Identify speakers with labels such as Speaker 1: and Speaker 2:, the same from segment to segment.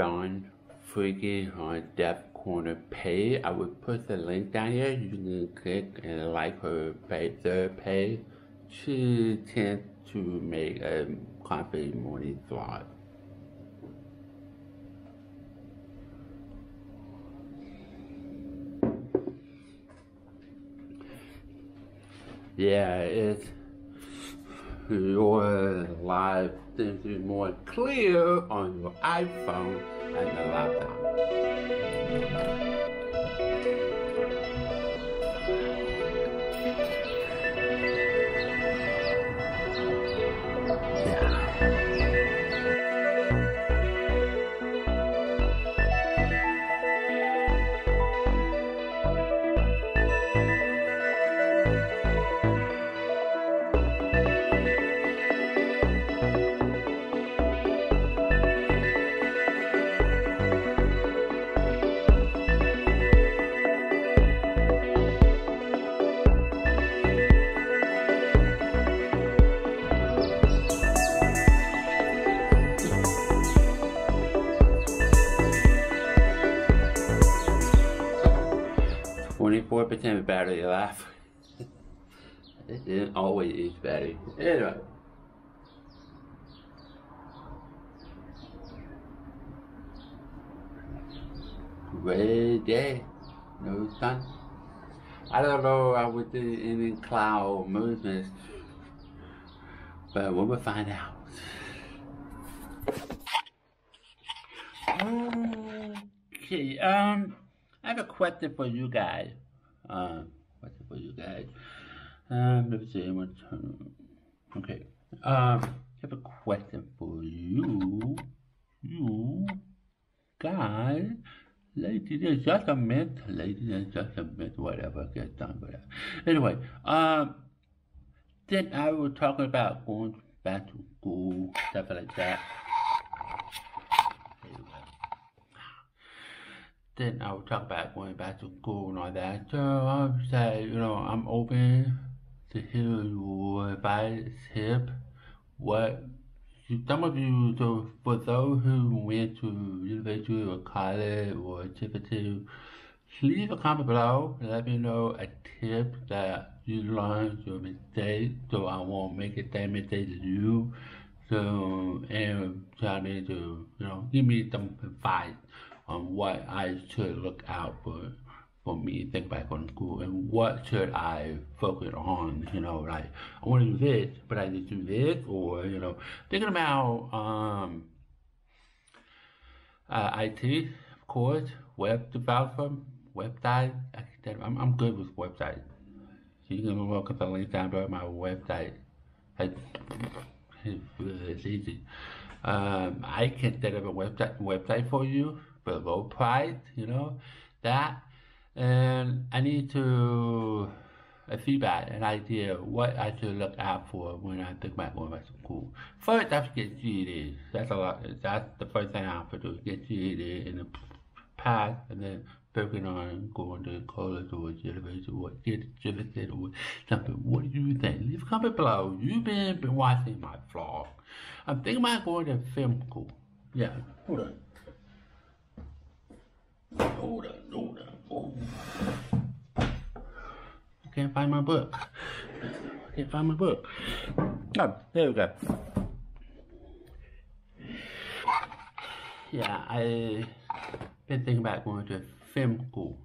Speaker 1: making on uh, Deaf Corner page. I will put the link down here. You can click and like her page, their page. She tends to make a coffee morning vlog. Yeah, it's your live things is more clear on your iPhone and the laptop. Percent battery life. it didn't always use battery. Anyway. Great day. No sun. I don't know I would do any cloud movements, but we will find out. Okay, um, I have a question for you guys. Um, question for you guys. Um, let me see. Two, okay. Um, I have a question for you. You guys. Ladies and gentlemen, ladies and gentlemen, whatever, get done that. Anyway, um, then I was talking about going back to school, stuff like that. Anyway. Then I will talk about going back to school and all that. So I would say, you know, I'm open to hear your advice, tip, what some of you, so for those who went to university or college or typical, leave a comment below let me know a tip that you learned your mistake so I won't make the same mistake as you. So, and try me to, you know, give me some advice on what I should look out for for me think back on school and what should I focus on, you know, like I want to do this, but I need to do this, or, you know, thinking about um, uh, IT, of course, web development, website, I'm, I'm good with websites. So you can look at the link down below my website. I, it's easy. Um, I can set up a website website for you for low price, you know, that and I need to a feedback, an idea what I should look out for when I think about going back to school. First, I have to get GED. That's a lot. That's the first thing I have to do. Get GED in the past, and then focusing on going to college or university or get certificate or something. What do you think? Leave a comment below. You've been been watching my vlog. I'm thinking about going to film school. Yeah, hold on. Hold on, hold on. Oh. I can't find my book. I can't find my book. Oh, there we go. Yeah, I been thinking about going to film school.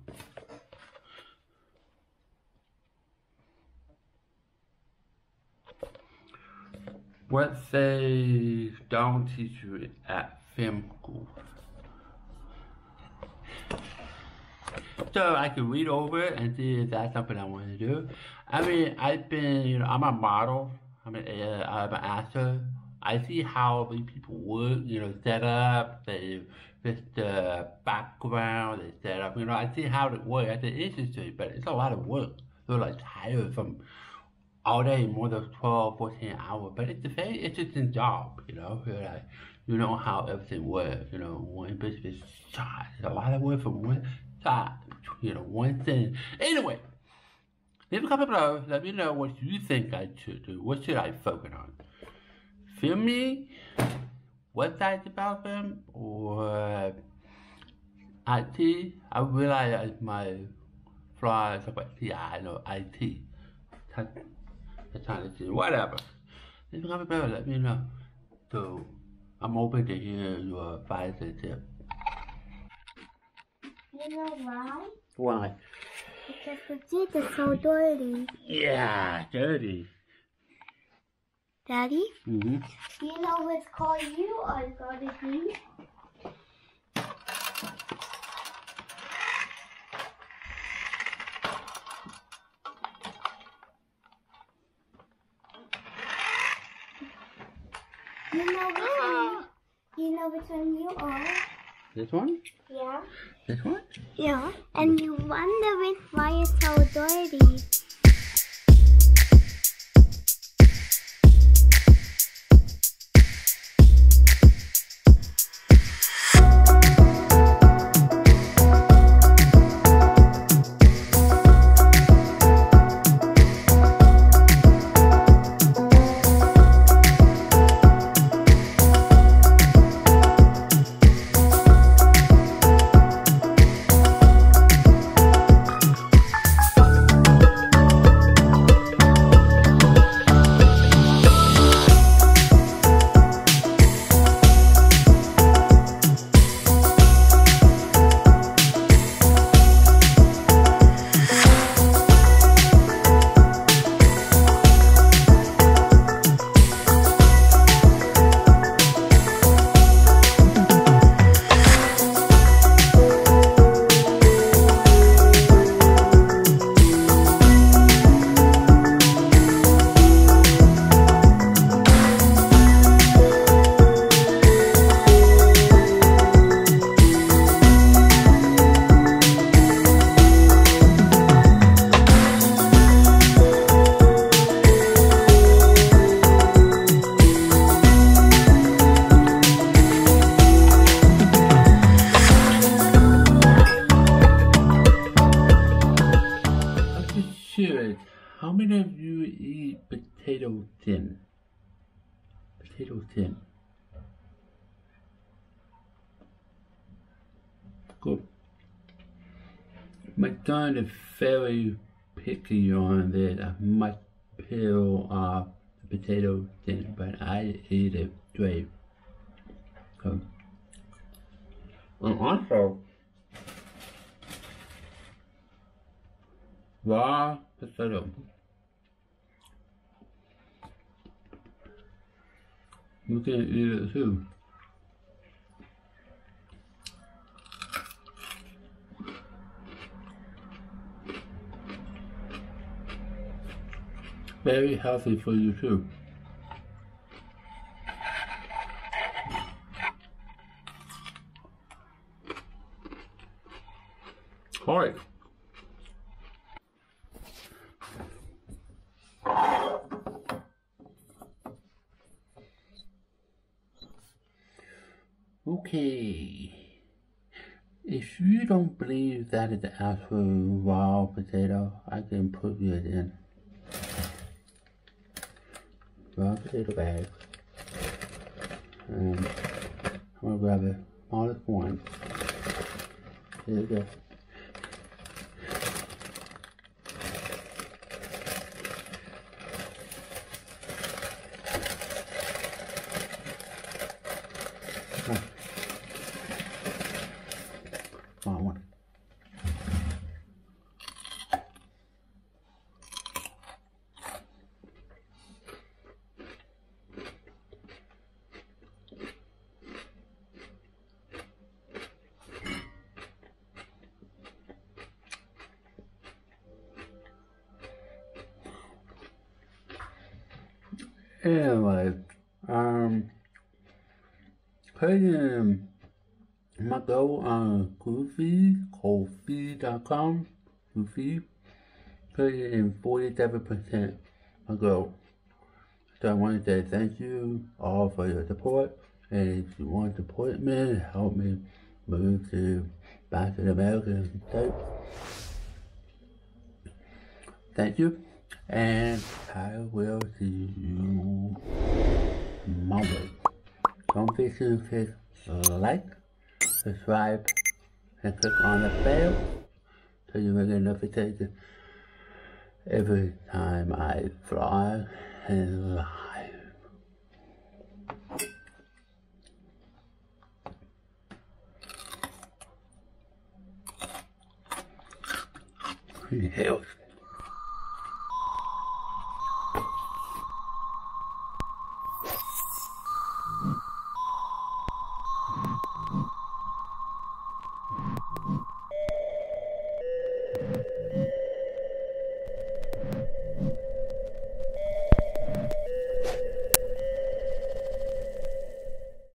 Speaker 1: What they don't teach you at film school. So I can read over it and see if that's something I want to do. I mean, I've been, you know, I'm a model. I'm an, uh, I'm an actor. I see how people work, you know, set up, they just the background, they set up, you know, I see how it works. It's interesting, but it's a lot of work. They're like tired from all day, more than 12, 14 hours. But it's a very interesting job, you know. You're like, you know how everything works, you know, one business shot. It's a lot of work from one you know, one thing. Anyway, leave a comment below. Let me know what you think I should do. What should I focus on? Film me? Website about them? Or uh, IT, I realize my flaws about I know IT. Whatever. Leave a comment below. let me know. So, I'm open to hear your advice and tips.
Speaker 2: You know why?
Speaker 1: Why?
Speaker 2: Because the teeth are so dirty.
Speaker 1: Yeah, dirty.
Speaker 2: Daddy,
Speaker 1: Mm-hmm.
Speaker 2: do you know what's called you or called me? You know which one you, you know which one you are?
Speaker 1: This one?
Speaker 2: Yeah.
Speaker 1: This one?
Speaker 2: Yeah. And you wondering why it's so dirty.
Speaker 1: How many of you eat potato tin? Potato tin. Good. My son is very picky on this. I must peel off the potato tin, but I eat it straight. So, and also, raw potato. You can eat it too. Very healthy for you too. Alright. Okay. If you don't believe that is the actual raw potato, I can put it in. Raw potato bag. And I'm gonna grab a smallest one. There you go. Small one. Anyway, um, putting my go on Goofy, Ko-fi.com, Goofy, put it in 47% my go. So I want to say thank you all for your support. And if you want to support me, help me move to back to the American state. Thank you. And I will see you Monday. Don't forget to click like, subscribe, and click on the bell so you will get notification every time I vlog and live. Healthy.